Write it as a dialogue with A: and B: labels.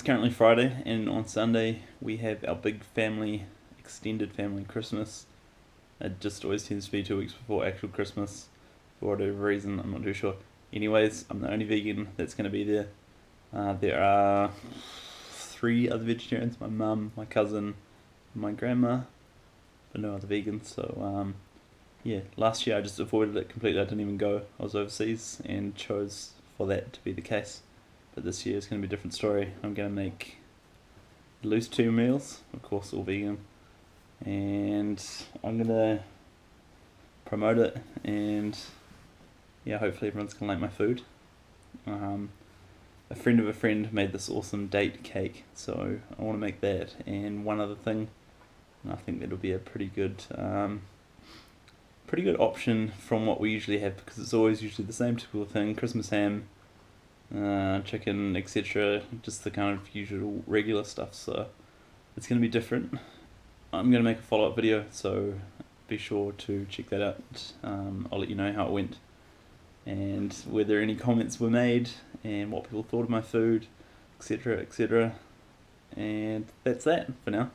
A: It's currently Friday, and on Sunday we have our big family, extended family Christmas. It just always tends to be two weeks before actual Christmas, for whatever reason. I'm not too sure. Anyways, I'm the only vegan that's going to be there. Uh, there are three other vegetarians: my mum, my cousin, my grandma, but no other vegans. So um, yeah, last year I just avoided it completely. I didn't even go. I was overseas and chose for that to be the case. But this year is going to be a different story. I'm going to make at least two meals, of course, all vegan, and I'm going to promote it. And yeah, hopefully everyone's going to like my food. Um, a friend of a friend made this awesome date cake, so I want to make that. And one other thing, and I think that'll be a pretty good. Um, pretty good option from what we usually have because it's always usually the same typical thing Christmas ham, uh, chicken, etc. Just the kind of usual regular stuff. So it's going to be different. I'm going to make a follow up video, so be sure to check that out. Um, I'll let you know how it went and whether any comments were made and what people thought of my food, etc. etc. And that's that for now.